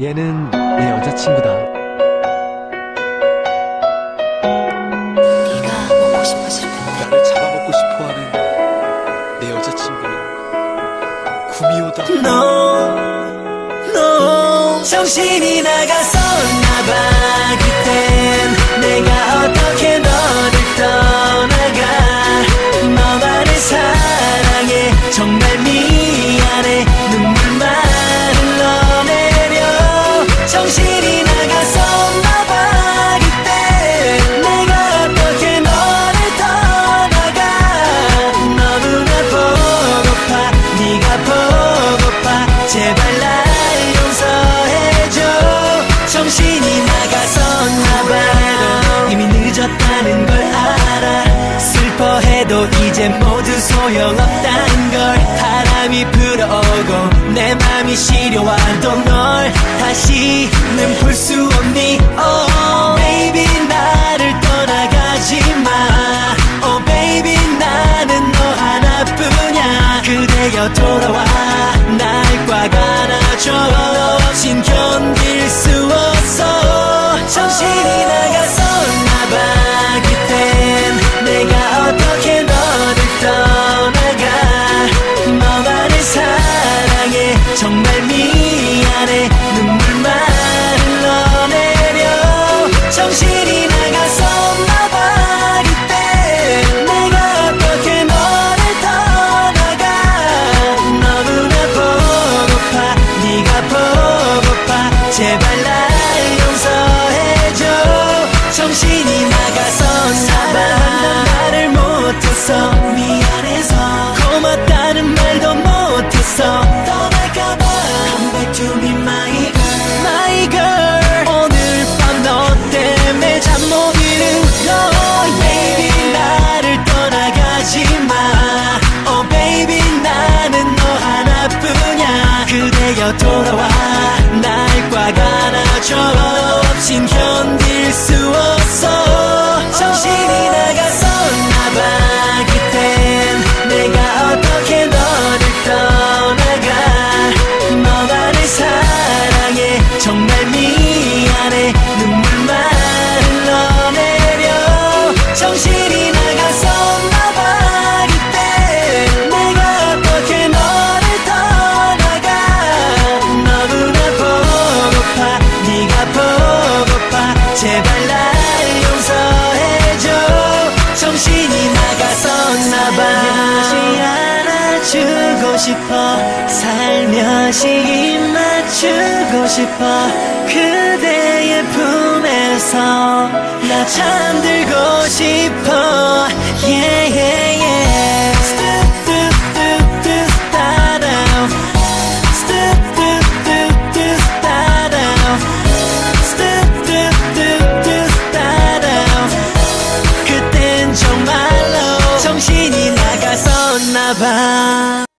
얘는 내 여자친구다. 네가 먹고 싶어질 텐데. 나를 잡아먹고 싶어하는 내 여자친구는 구미호다. 너, 너 정신이 나갔었나봐. 그땐 내가 어떻게 너를 떠나가. 너만을 사랑해. 정말 미 모두 소용없다는 걸 바람이 불어오고 내 맘이 시려와도 널 다시는 볼 수 없니? Oh baby 나를 떠나가지 마. Oh baby 나는 너 하나뿐이야. 그대여 돌아와 날 꽉 안아줘. 진 견딜 수 없어. 정신 돌아와. 날 꽉 안아줘. 없인 견딜 수 없어. 정신이 나갔었나봐. 그땐 내가 어떻게 너를 떠나가. 너만을 사랑해. 정말 미안해. 눈물만 흘러내려. 정신 싶어 살며시 입 맞추고 싶어 그대의 품에서 나 잠들고 싶어. Yeah, yeah, yeah. 그땐 정말로 정신이 나갔었나봐.